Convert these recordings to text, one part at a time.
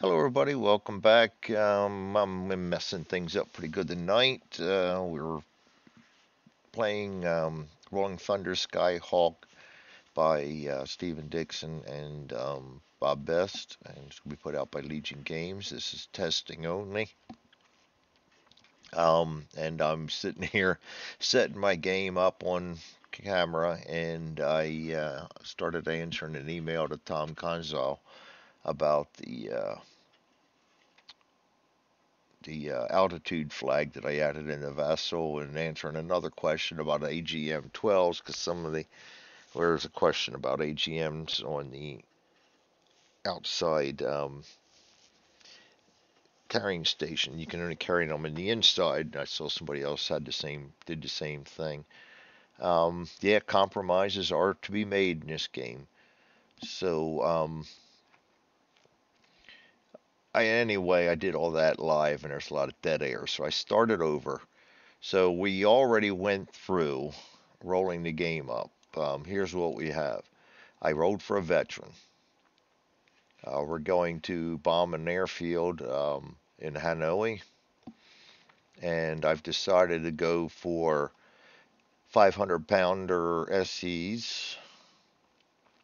Hello, everybody. Welcome back. Um, I'm messing things up pretty good tonight. Uh, we are playing um, Rolling Thunder Skyhawk by uh, Stephen Dixon and um, Bob Best, and it's going to be put out by Legion Games. This is testing only. Um, and I'm sitting here setting my game up on camera, and I uh, started answering an email to Tom Conzal about the uh, the uh, altitude flag that I added in the Vassal and answering another question about AGM 12s because some of the there's a question about AGMs on the outside um, carrying station. You can only carry them in the inside. I saw somebody else had the same did the same thing. Um, yeah, compromises are to be made in this game. So um, I anyway, I did all that live and there's a lot of dead air. So I started over. So we already went through rolling the game up. Um, here's what we have. I rolled for a veteran. Uh, we're going to bomb an airfield um, in Hanoi. And I've decided to go for 500 pounder SEs,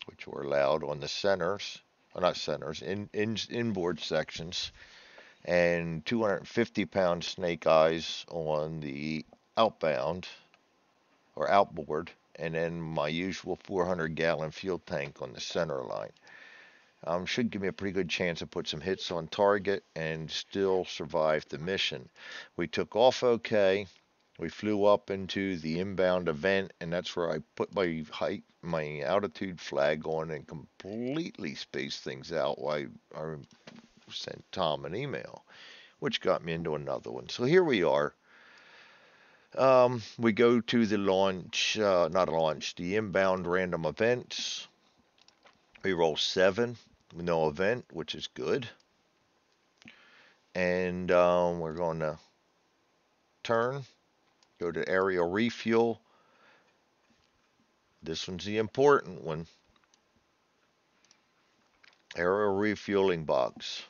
which were allowed on the centers well, not centers, in, in inboard sections, and 250 pound snake eyes on the outbound or outboard, and then my usual 400 gallon fuel tank on the center line. Um, should give me a pretty good chance to put some hits on target and still survive the mission. We took off okay. We flew up into the inbound event, and that's where I put my height, my altitude flag on, and completely spaced things out. While I sent Tom an email, which got me into another one. So here we are. Um, we go to the launch, uh, not launch, the inbound random events. We roll seven, no event, which is good. And um, we're going to turn Go to aerial refuel. This one's the important one. Aerial refueling box.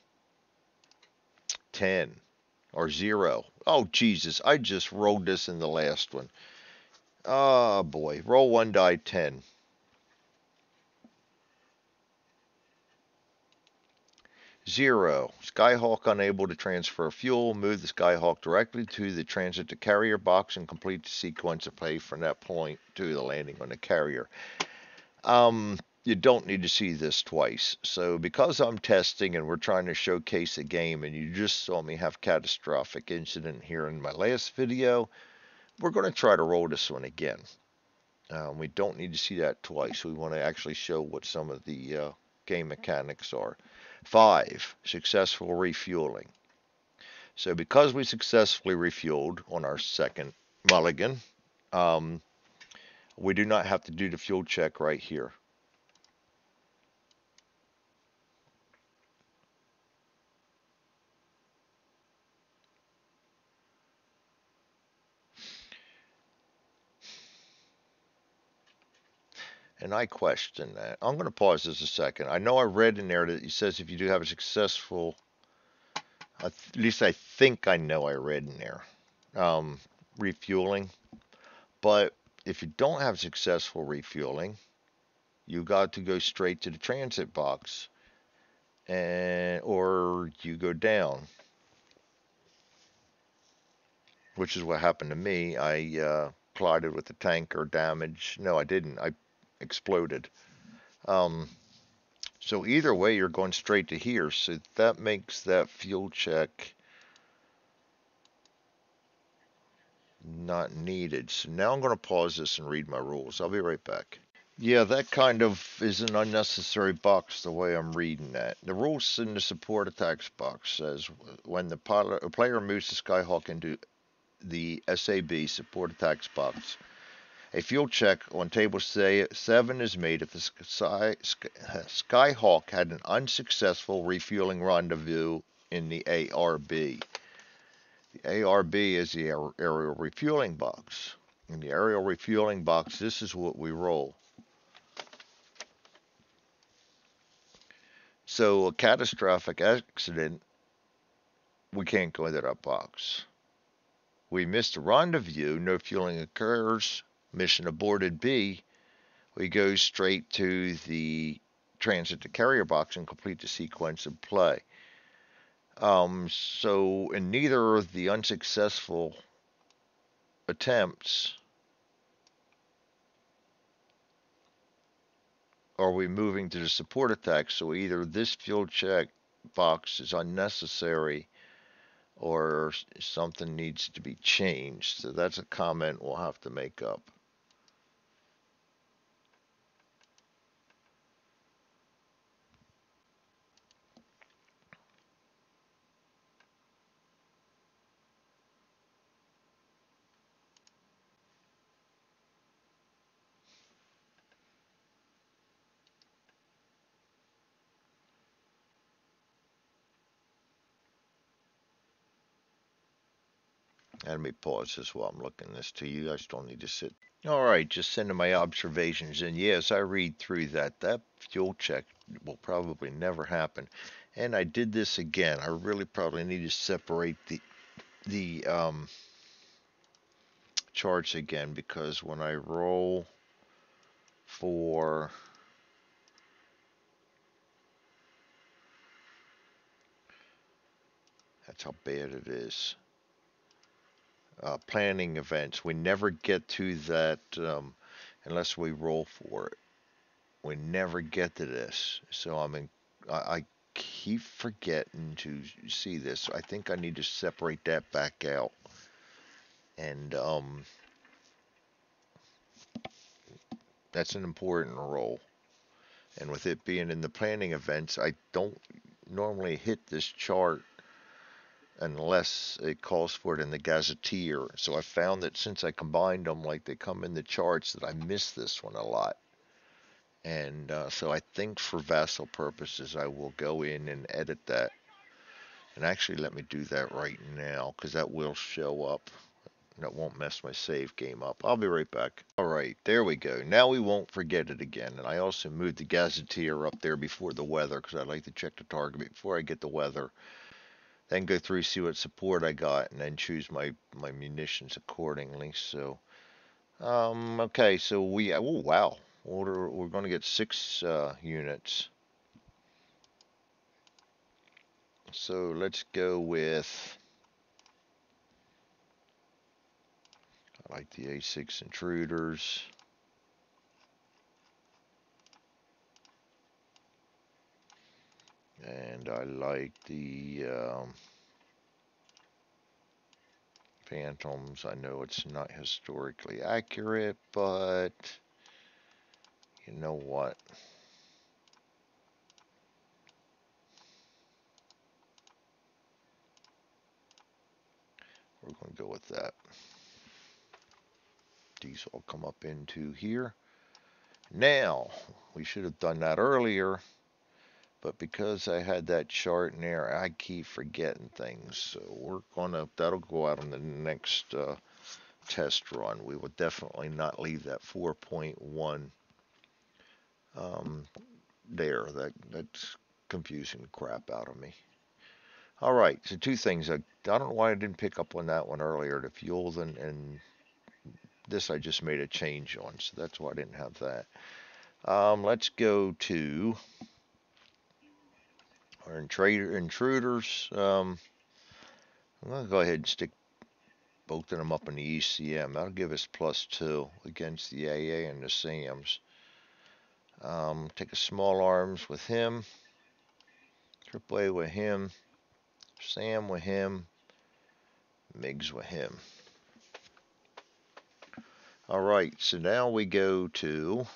10 or 0. Oh, Jesus. I just rolled this in the last one. Oh, boy. Roll 1 die 10. Zero. Skyhawk unable to transfer fuel. Move the Skyhawk directly to the transit to carrier box and complete the sequence of play from that point to the landing on the carrier. Um, you don't need to see this twice. So because I'm testing and we're trying to showcase a game and you just saw me have catastrophic incident here in my last video, we're going to try to roll this one again. Um, we don't need to see that twice. We want to actually show what some of the uh, game mechanics are. Five, successful refueling. So because we successfully refueled on our second mulligan, um, we do not have to do the fuel check right here. And I question that. I'm going to pause this a second. I know I read in there that he says if you do have a successful, at least I think I know I read in there, um, refueling. But if you don't have successful refueling, you got to go straight to the transit box, and or you go down, which is what happened to me. I uh, collided with the tanker, damage. No, I didn't. I exploded. Um, so either way, you're going straight to here. So that makes that fuel check not needed. So now I'm going to pause this and read my rules. I'll be right back. Yeah, that kind of is an unnecessary box the way I'm reading that. The rules in the support attacks box says when the pilot, player moves the Skyhawk into the SAB support attacks box, a fuel check on table 7 is made if the Sky, Skyhawk had an unsuccessful refueling rendezvous in the ARB. The ARB is the aerial refueling box. In the aerial refueling box, this is what we roll. So a catastrophic accident, we can't go into that box. We missed a rendezvous, no fueling occurs, mission aborted B. We go straight to the transit to carrier box and complete the sequence of play. Um, so in neither of the unsuccessful attempts are we moving to the support attack. So either this fuel check box is unnecessary or something needs to be changed. So that's a comment we'll have to make up. Let me pause this while I'm looking this to you. I still need to sit. All right, just sending my observations. And yes, I read through that. That fuel check will probably never happen. And I did this again. I really probably need to separate the the um, charts again because when I roll for that's how bad it is uh, planning events. We never get to that um, unless we roll for it. We never get to this. So I mean, I, I keep forgetting to see this. I think I need to separate that back out. And um, that's an important role. And with it being in the planning events, I don't normally hit this chart unless it calls for it in the gazetteer. So I found that since I combined them like they come in the charts that I miss this one a lot. And uh, so I think for Vassal purposes, I will go in and edit that. And actually let me do that right now because that will show up. That won't mess my save game up. I'll be right back. All right, there we go. Now we won't forget it again. And I also moved the gazetteer up there before the weather because I like to check the target before I get the weather then go through see what support I got and then choose my my munitions accordingly so um okay so we oh wow order we're to get six uh, units. So let's go with I like the A6 intruders and I like the um, Phantoms. I know it's not historically accurate, but you know what? We're going to go with that. These all come up into here. Now, we should have done that earlier but because I had that chart in there, I keep forgetting things. So we're gonna that'll go out on the next uh, test run. We will definitely not leave that 4.1 um, there. That that's confusing crap out of me. All right, so two things. I, I don't know why I didn't pick up on that one earlier. The fuels and, and this I just made a change on, so that's why I didn't have that. Um, let's go to or intrader, intruders. Um, I'm going to go ahead and stick both of them up in the ECM. That'll give us plus two against the AA and the SAMs. Um, take a small arms with him. A with him. Sam with him. Migs with him. All right, so now we go to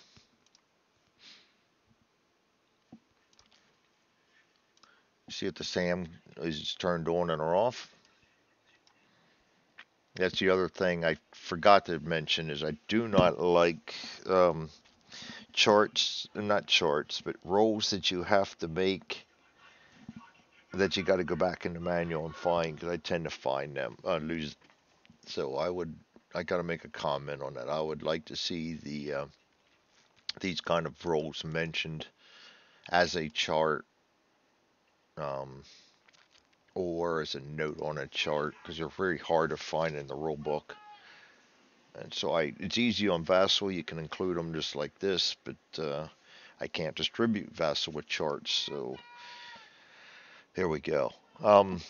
See if the SAM is turned on and or off. That's the other thing I forgot to mention is I do not like um, charts, not charts, but rolls that you have to make that you got to go back in the manual and find because I tend to find them, uh, lose. So I would, I got to make a comment on that. I would like to see the uh, these kind of rolls mentioned as a chart um, or as a note on a chart because they're very hard to find in the rule book. And so I, it's easy on Vassal. You can include them just like this, but uh, I can't distribute Vassal with charts. So there we go. Um,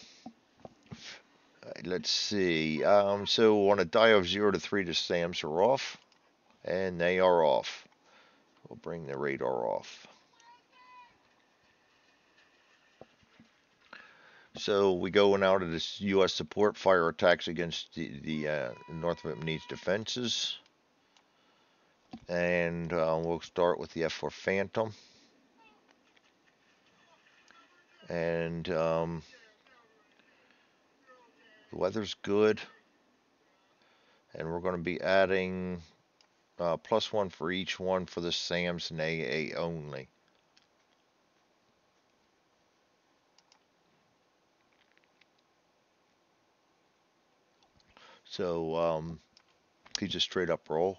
let's see. Um, so on a die of 0 to 3, the SAMs are off, and they are off. We'll bring the radar off. So we go out of this U.S. support fire attacks against the, the uh, North Vietnamese defenses. And uh, we'll start with the F-4 Phantom. And um, the weather's good. And we're going to be adding uh, plus one for each one for the SAMs and AA only. So um, he's a straight up roll.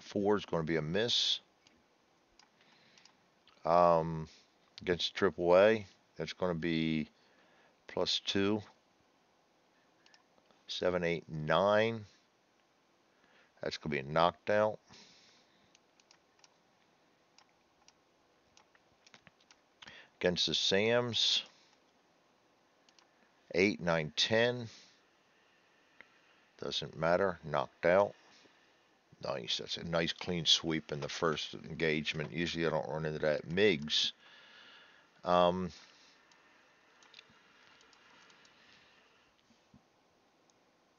Four is going to be a miss. Um, against triple A, that's going to be plus two. Seven, eight, nine. That's going to be a knocked out. Against the Sams, 8, 9, 10. Doesn't matter. Knocked out. Nice. That's a nice clean sweep in the first engagement. Usually I don't run into that. MiGs. Um,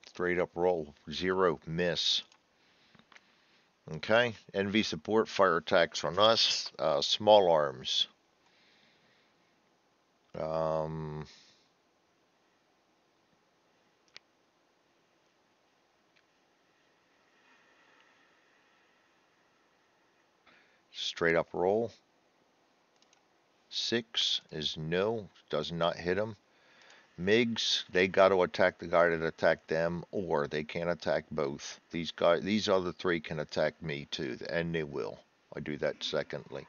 straight up roll. Zero miss. Okay. NV support fire attacks on us. Uh, small arms. Um, straight up roll. Six is no, does not hit him. MiGs, they got to attack the guy that attacked them, or they can't attack both. These guys, these other three can attack me too, and they will. I do that secondly.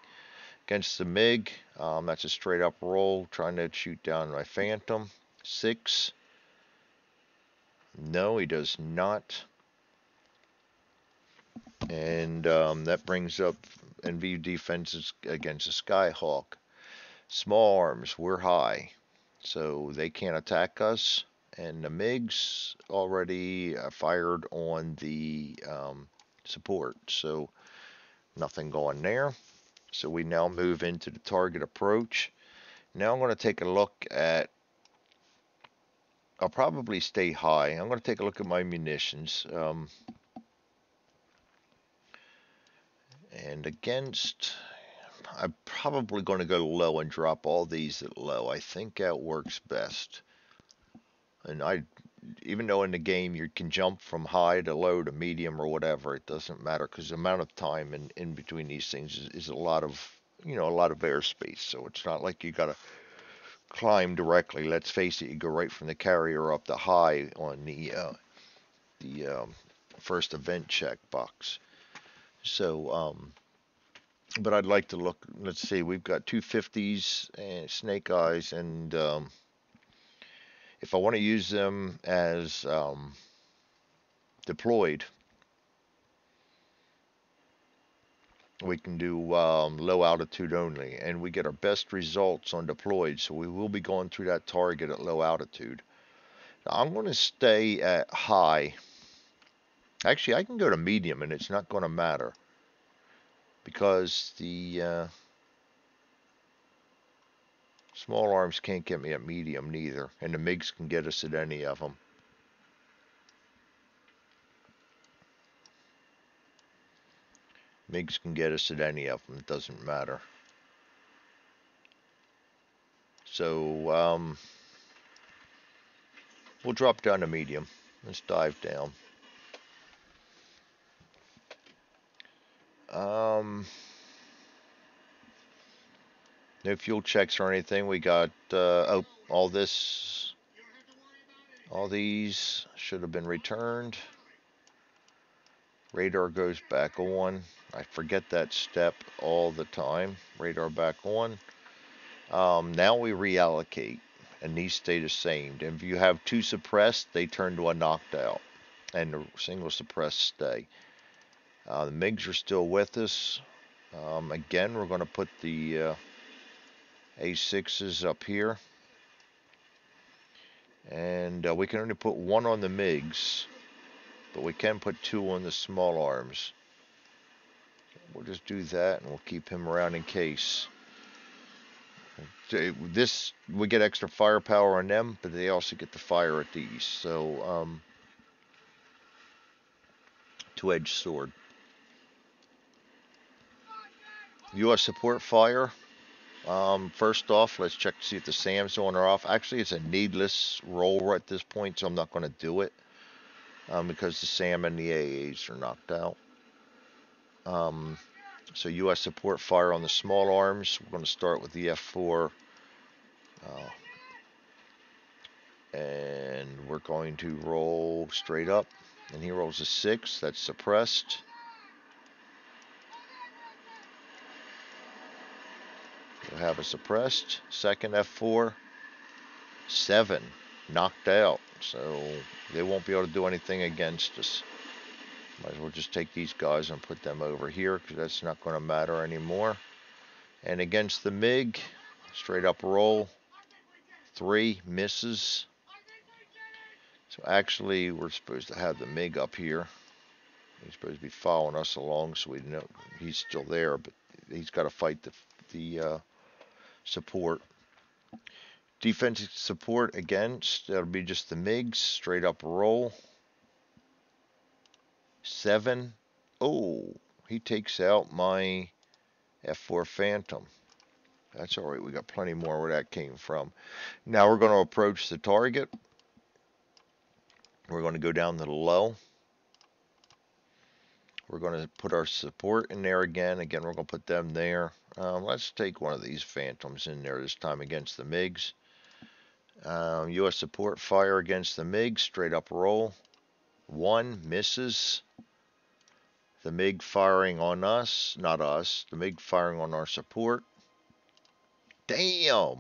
Against the MiG, um, that's a straight up roll, trying to shoot down my Phantom. Six. No, he does not. And um, that brings up NV defenses against the Skyhawk. Small arms, we're high, so they can't attack us. And the MiGs already uh, fired on the um, support, so nothing going there. So we now move into the target approach. Now I'm going to take a look at, I'll probably stay high. I'm going to take a look at my munitions. Um, And against, I'm probably going to go low and drop all these at low. I think that works best. And I, even though in the game you can jump from high to low to medium or whatever, it doesn't matter because the amount of time in, in between these things is, is a lot of, you know, a lot of airspace. So it's not like you got to climb directly. Let's face it, you go right from the carrier up to high on the uh, the um, first event check box. So, um, but I'd like to look, let's see, we've got 250s and snake eyes, and um, if I want to use them as um, deployed, we can do um, low altitude only, and we get our best results on deployed, so we will be going through that target at low altitude. Now, I'm going to stay at high Actually, I can go to medium and it's not going to matter because the uh, small arms can't get me at medium neither, and the MiGs can get us at any of them. MiGs can get us at any of them, it doesn't matter. So, um, we'll drop down to medium. Let's dive down. Um, no fuel checks or anything. We got, uh, oh, all this, all these should have been returned. Radar goes back on. I forget that step all the time. Radar back on. Um, now we reallocate, and these stay the same. If you have two suppressed, they turn to a knocked out, and the single suppressed stay. Uh, the MiGs are still with us. Um, again, we're going to put the uh, A6s up here. And uh, we can only put one on the MiGs, but we can put two on the small arms. We'll just do that, and we'll keep him around in case. This, we get extra firepower on them, but they also get the fire at these. So, um, two-edged sword. U.S. support fire. Um, first off, let's check to see if the SAM's on or off. Actually, it's a needless roll at this point, so I'm not going to do it um, because the SAM and the AAs are knocked out. Um, so U.S. support fire on the small arms. We're going to start with the F4. Uh, and we're going to roll straight up. And he rolls a 6. That's suppressed. We'll have a suppressed. Second F4. 7. Knocked out. So they won't be able to do anything against us. Might as well just take these guys and put them over here because that's not going to matter anymore. And against the MiG, straight up roll. Three misses. So actually, we're supposed to have the MiG up here. He's supposed to be following us along, so we know he's still there, but he's got to fight the the uh, support. Defensive support against that'll be just the MiGs, straight up roll. Seven. Oh, he takes out my F4 Phantom. That's all right. We got plenty more where that came from. Now we're going to approach the target. We're going to go down to the low. We're going to put our support in there again. Again, we're going to put them there. Um, let's take one of these Phantoms in there this time against the MiGs. Um, U.S. support fire against the MiGs. Straight up roll. One misses. The MiG firing on us, not us, the MiG firing on our support. Damn!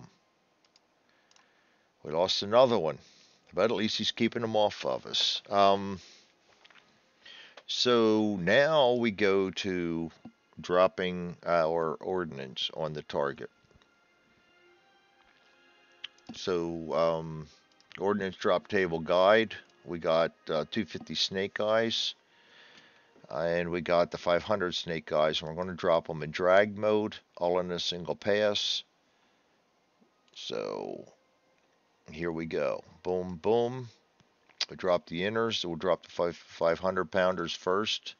We lost another one, but at least he's keeping them off of us. Um, so now we go to dropping our ordnance on the target. So, um, drop table guide. We got uh, 250 snake eyes and we got the 500 snake eyes and we're going to drop them in drag mode all in a single pass so here we go boom boom we drop the inners we'll drop the five, 500 pounders first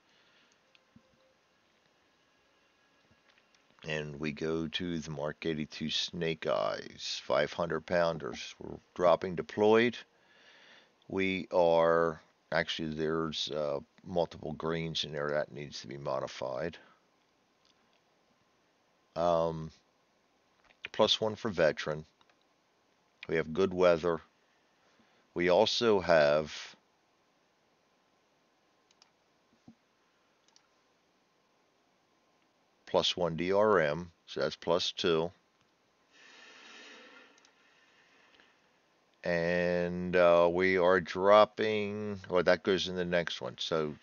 and we go to the mark 82 snake eyes 500 pounders we're dropping deployed we are Actually, there's uh, multiple greens in there that needs to be modified. Um, plus one for veteran. We have good weather. We also have plus one DRM, so that's plus two. and uh, we are dropping, well, that goes in the next one. So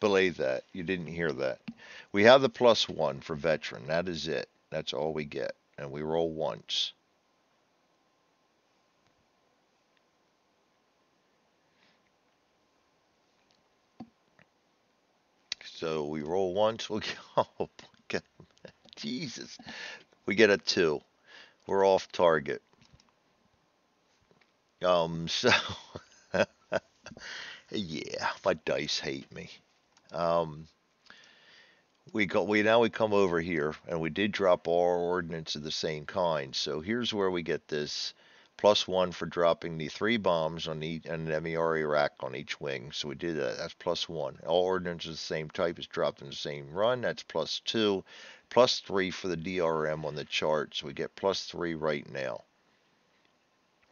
believe that. You didn't hear that. We have the plus one for veteran. That is it. That's all we get. And we roll once. So we roll once. We get, oh, Jesus. We get a two. We're off target. Um, so, yeah, my dice hate me. Um, we go, we now we come over here and we did drop our ordnance of the same kind. So here's where we get this plus one for dropping the three bombs on each and an MERA rack on each wing. So we did that. That's plus one. All ordnance of the same type is dropped in the same run. That's plus two. Plus three for the DRM on the chart. So we get plus three right now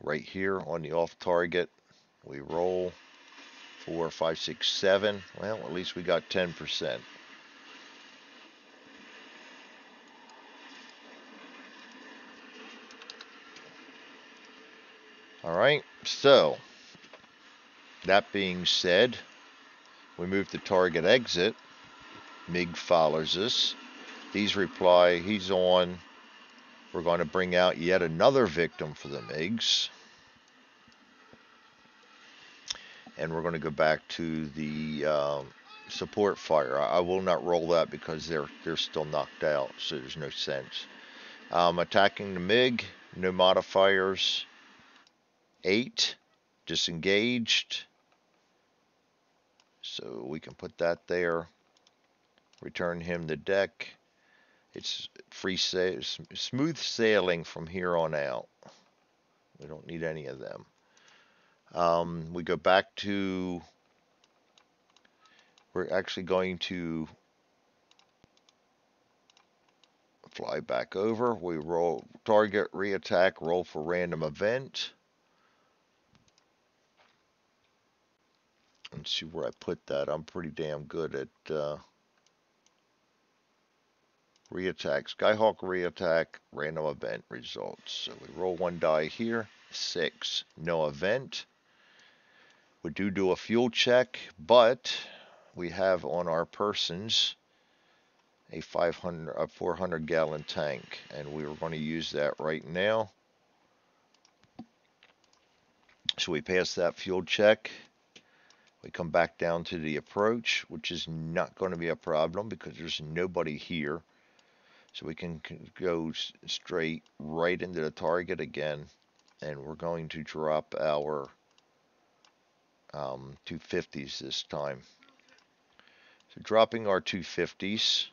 right here on the off target. We roll four, five, six, seven. Well, at least we got 10%. All right, so that being said, we move to target exit. MiG follows us. These reply, he's on. We're going to bring out yet another victim for the MiGs. And we're going to go back to the um, support fire. I will not roll that because they're they're still knocked out, so there's no sense. Um, attacking the MiG, no modifiers. Eight, disengaged. So we can put that there. Return him the deck. It's free sa smooth sailing from here on out. We don't need any of them. Um, we go back to, we're actually going to fly back over. We roll target, reattack, roll for random event. Let's see where I put that. I'm pretty damn good at uh, reattack. Skyhawk reattack, random event results. So we roll one die here. Six, no event. We do do a fuel check, but we have on our persons a 500, a 400 gallon tank, and we are going to use that right now. So we pass that fuel check. We come back down to the approach, which is not going to be a problem because there's nobody here. So we can go straight right into the target again. And we're going to drop our um, 250s this time. So dropping our 250s.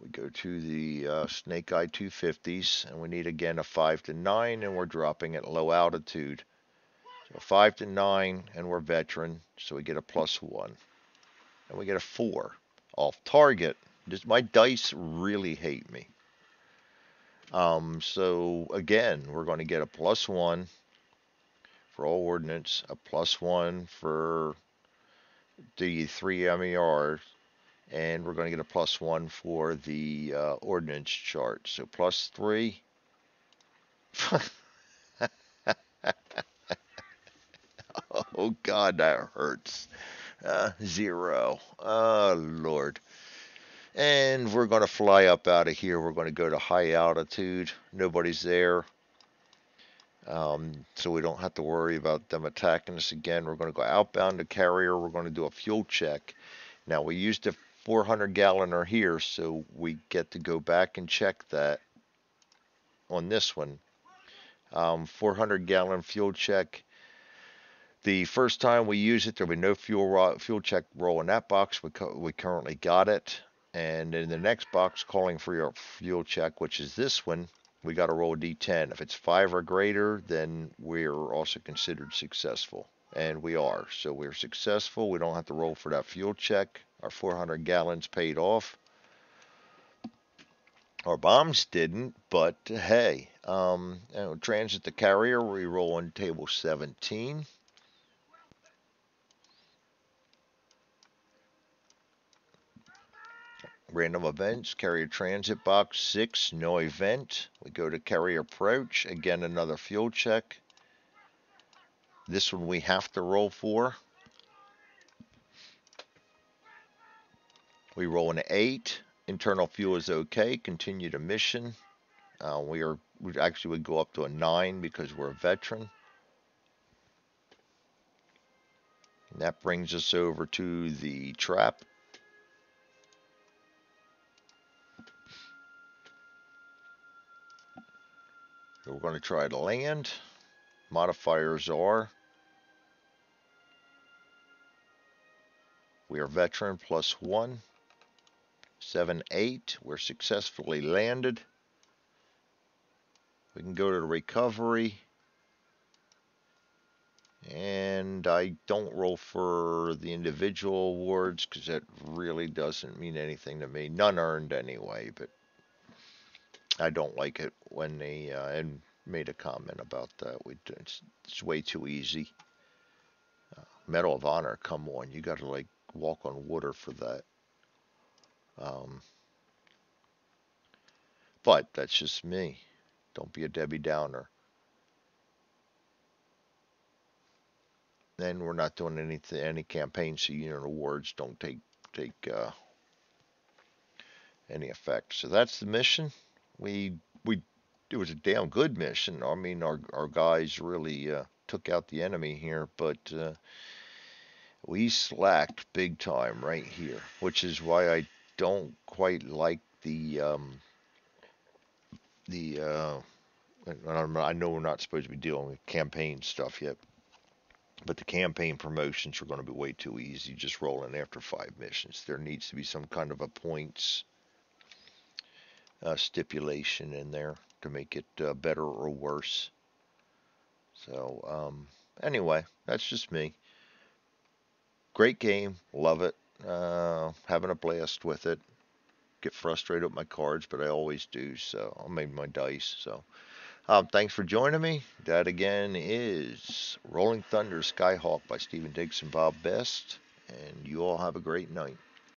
We go to the uh, Snake Eye 250s, and we need again a 5 to 9, and we're dropping at low altitude. So 5 to 9, and we're veteran, so we get a plus 1. And we get a 4. Off target. Just, my dice really hate me. Um, so again, we're going to get a plus 1 for all ordnance, a plus 1 for the 3 MERs, and we're going to get a plus one for the uh, ordnance chart. So plus three. oh God, that hurts. Uh, zero. Oh Lord. And we're going to fly up out of here. We're going to go to high altitude. Nobody's there. Um, so we don't have to worry about them attacking us again. We're going to go outbound to carrier. We're going to do a fuel check. Now we used a 400 gallon are here, so we get to go back and check that on this one. Um, 400 gallon fuel check. The first time we use it, there'll be no fuel fuel check roll in that box. We we currently got it, and in the next box, calling for your fuel check, which is this one, we got to roll a D10. If it's five or greater, then we're also considered successful, and we are. So we're successful. We don't have to roll for that fuel check. Our 400 gallons paid off. Our bombs didn't, but hey, um, you know, transit the carrier, we roll on table 17. Random events, carrier transit box 6, no event. We go to carrier approach, again another fuel check. This one we have to roll for. We roll an 8. Internal fuel is okay. Continue to mission. Uh, we are we actually would go up to a 9 because we're a veteran. And that brings us over to the trap. We're going to try to land. Modifiers are we are veteran plus one. 7, 8. We're successfully landed. We can go to recovery. And I don't roll for the individual awards because that really doesn't mean anything to me. None earned anyway, but I don't like it when they uh, and made a comment about that. We it's, it's way too easy. Uh, Medal of Honor, come on, you got to like walk on water for that. Um, But that's just me. Don't be a Debbie Downer. Then we're not doing any any campaigns, so unit awards don't take take uh, any effect. So that's the mission. We we it was a damn good mission. I mean, our our guys really uh, took out the enemy here, but uh, we slacked big time right here, which is why I don't quite like the um, the. Uh, I know we're not supposed to be dealing with campaign stuff yet, but the campaign promotions are going to be way too easy. Just rolling after five missions. There needs to be some kind of a points uh, stipulation in there to make it uh, better or worse. So um, anyway, that's just me. Great game, love it. Uh, having a blast with it. Get frustrated with my cards, but I always do. So I made my dice. So um, thanks for joining me. That again is Rolling Thunder Skyhawk by Stephen Diggs and Bob Best. And you all have a great night.